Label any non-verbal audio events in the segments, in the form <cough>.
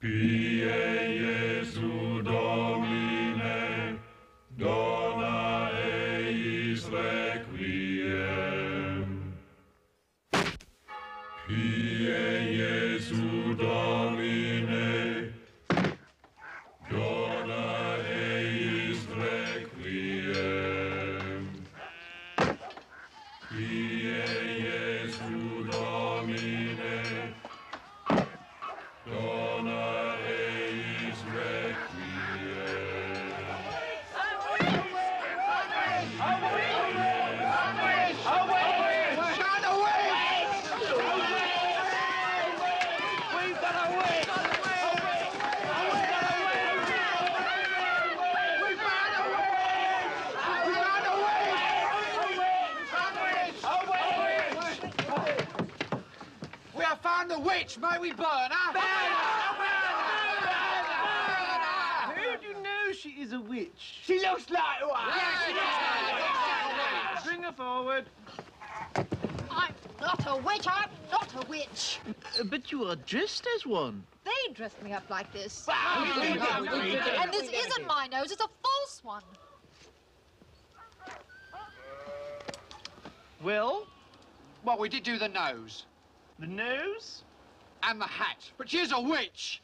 Pie Jesu witch. May we burn her? How do you know she is a witch? She looks like one. Bring her forward. I'm not a witch. I'm not a witch. Uh, but you are dressed as one. They dressed me up like this. we did it, we did it. And this isn't my nose. It's a false one. Well, Well, we did do the nose the nose? And the hat, but she's a witch.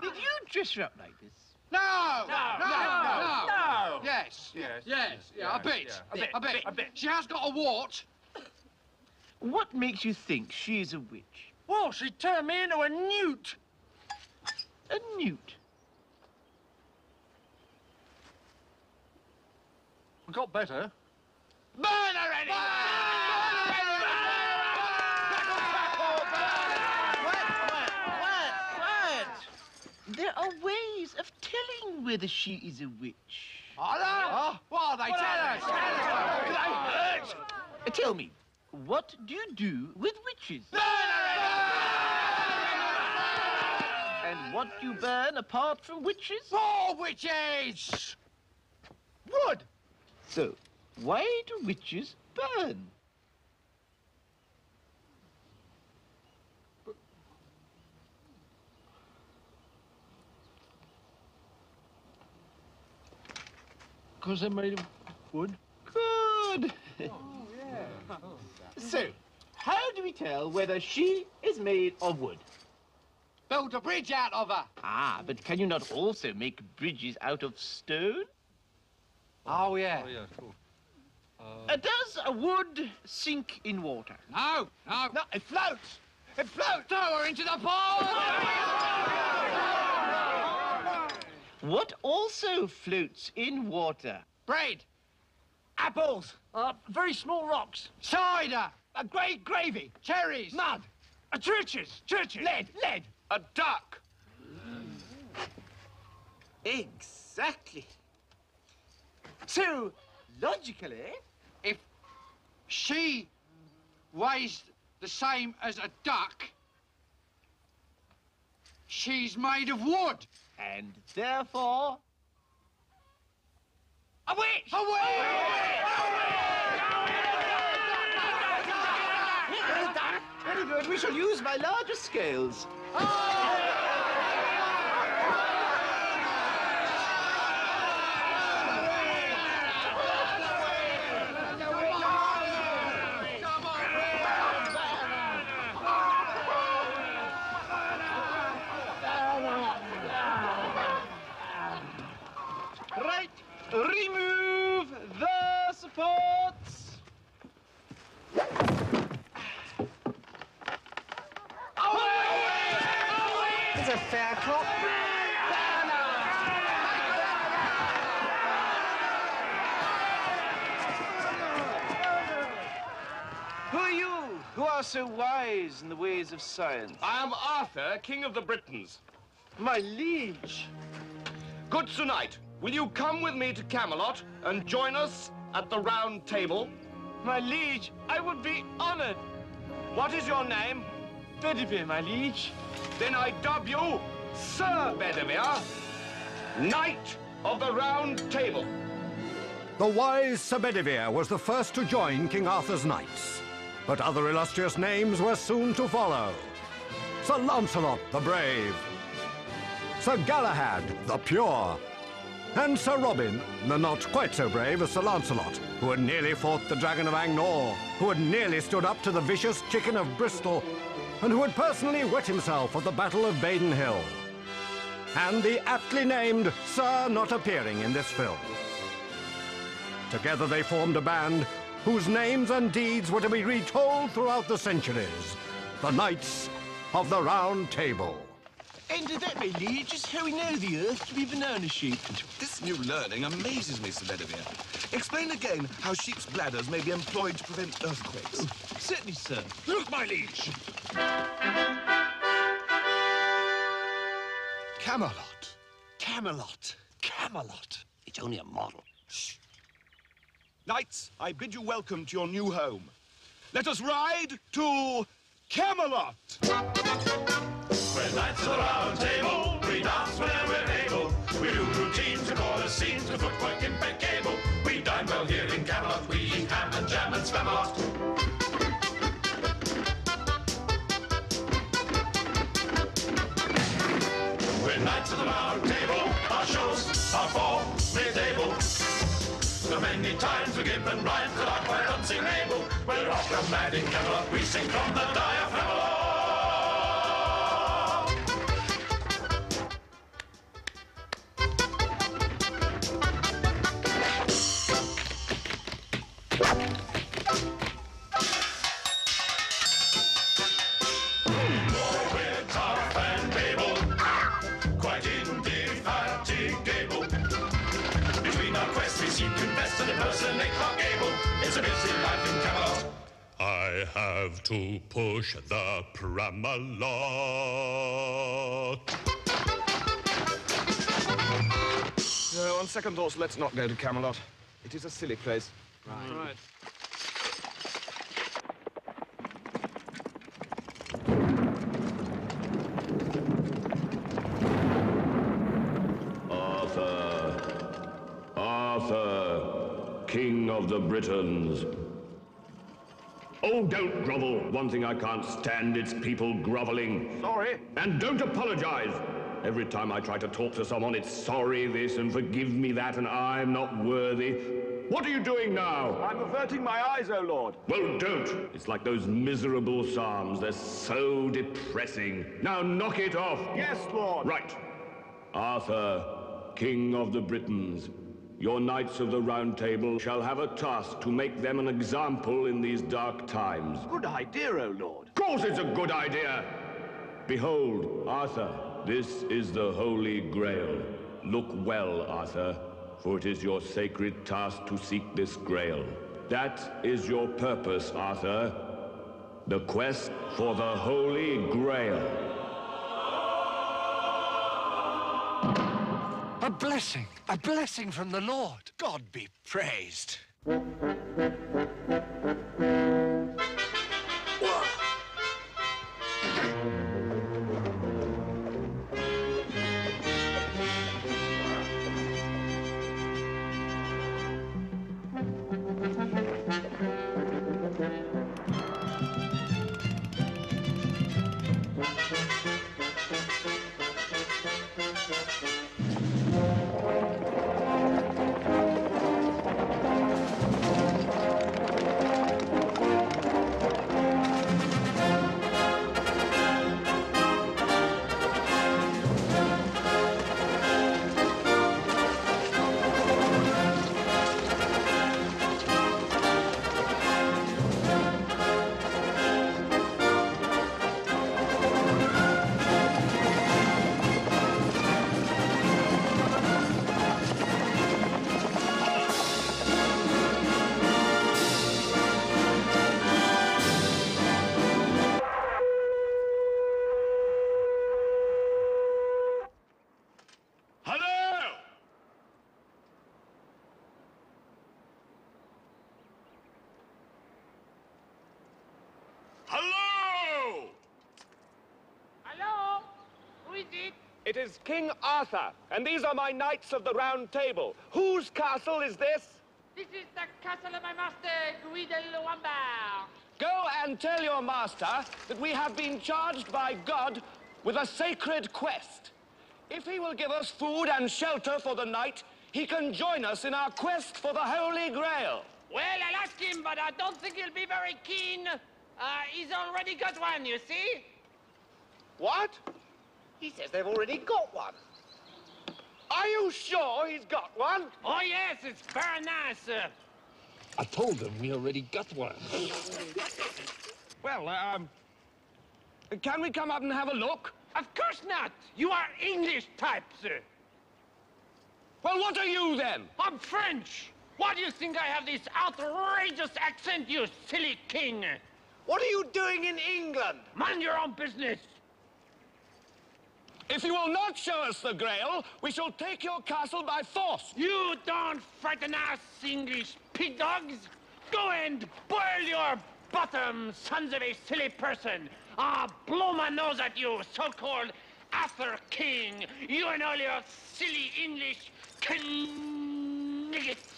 Did you dress her up like this? No, no, no, no, No. Yes, Yes, yes, yeah, a bit, a bit, a bit, a bit. She has got a wart. What makes you think she is a witch? Well, she turned me into a newt. A newt? We got better. Burn her are ways of telling whether she is a witch. Are there? What are they? Tell us. Tell us. They hurt? Uh, tell me, what do you do with witches? Burn her And what do you burn apart from witches? More witches! Wood. So, why do witches burn? Because they're made of wood. Good. <laughs> So, how do we tell whether she is made of wood? Build a bridge out of her. Ah, but can you not also make bridges out of stone? Oh, yeah. Oh, yeah, cool. Uh, does a wood sink in water? No, no. No, it floats. It floats. Throw her into the pond. <laughs> What also floats in water? Bread. Apples. Uh, very small rocks. Cider. A great gravy. Cherries. Mud. Uh, churches, churches. Lead. Lead. A duck. Exactly. So, logically, If she weighs the same as a duck, she's made of wood. and therefore, A witch. A witch! very good. We shall use my larger scales. Right. Remove the supports. It's a fair cop. Who are you who are so wise in the ways of science? I am Arthur, King of the Britons. My liege. Good Sir Knight, will you come with me to Camelot and join us at the round table? My liege, I would be honored. What is your name? Bedivere, my liege. Then I dub you Sir Bedivere, Knight of the Round Table. The wise Sir Bedivere was the first to join King Arthur's knights. But other illustrious names were soon to follow. Sir Lancelot the Brave, Sir Galahad the Pure, and Sir Robin, the not quite so brave as Sir Lancelot, who had nearly fought the Dragon of Angnor, who had nearly stood up to the vicious Chicken of Bristol, and who had personally wet himself at the Battle of Badon Hill. And the aptly named Sir not appearing in this film. Together they formed a band whose names and deeds were to be retold throughout the centuries. The Knights of the Round Table. And that may lead just how we know the Earth to be banana-shaped. This new learning amazes me, Sir Bedivere. Explain again how sheep's bladders may be employed to prevent earthquakes. Oh, certainly, sir. Look, my liege. Camelot. Camelot. Camelot. It's only a model. Knights, I bid you welcome to your new home. Let us ride to Camelot. We're knights of the round table. We dance whenever we're able. We do routines and order scenes with footwork impeccable. We dine well here in Camelot. We eat ham and jam and spam a lot. We're knights of the round table. Our shows are for mid-table. So many times we give and rhymes that are quite unsingable. We're opera mad in Camelot. We sing from the diaphragm. I have to push the Pramalot. No, on second thoughts, let's not go to Camelot. It is a silly place. Right. Right. Arthur. Arthur, King of the Britons. Oh, don't grovel. One thing I can't stand, it's people groveling. Sorry. And don't apologize. Every time I try to talk to someone, it's sorry this and forgive me that, and I'm not worthy. What are you doing now? I'm averting my eyes, O Lord. Well, don't. It's like those miserable psalms. They're so depressing. Now knock it off. Yes, Lord. Right. Arthur, King of the Britons, your knights of the Round Table shall have a task to make them an example in these dark times. Good idea, O Lord. Of course it's a good idea. Behold, Arthur, this is the Holy Grail. Look well, Arthur, for it is your sacred task to seek this grail. That is your purpose, Arthur. The quest for the Holy Grail. A blessing. A blessing from the Lord. God be praised. It? Is King Arthur, and these are my knights of the Round Table. Whose castle is this? This is the castle of my master, Loimbard. Go and tell your master that we have been charged by God with a sacred quest. If he will give us food and shelter for the night, he can join us in our quest for the Holy Grail. Well, I'll ask him, but I don't think he'll be very keen. Uh, he's already got one, you see? What? He says they've already got one. Are you sure he's got one? Oh, yes, it's very nice. Uh, I told them we already got one. Well, um, can we come up and have a look? of course not. You are English type, sir. Well, what are you then? I'm French. Why do you think I have this outrageous accent, you silly king? What are you doing in England? Mind your own business. If you will not show us the Grail, we shall take your castle by force. You don't frighten us, English pig dogs. Go and boil your bottom, sons of a silly person. I'll blow my nose at you, so-called Arthur King. You and all your silly English kniggets.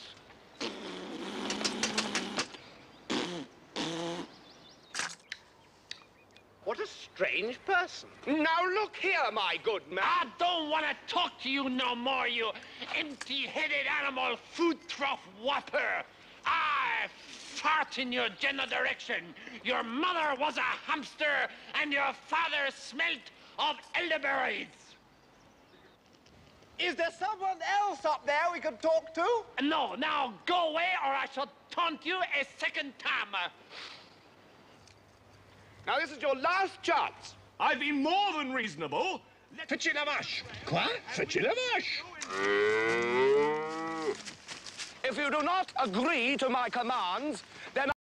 What a strange person. Now look here, my good man. I don't want to talk to you no more, you empty-headed animal food trough whopper. I fart in your general direction. Your mother was a hamster, and your father smelt of elderberries. Is there someone else up there we could talk to? No, now go away, or I shall taunt you a second time. Now, this is your last chance. I've been more than reasonable. Fetchez la vache. Quoi? Fetchez la vache. If you do not agree to my commands, then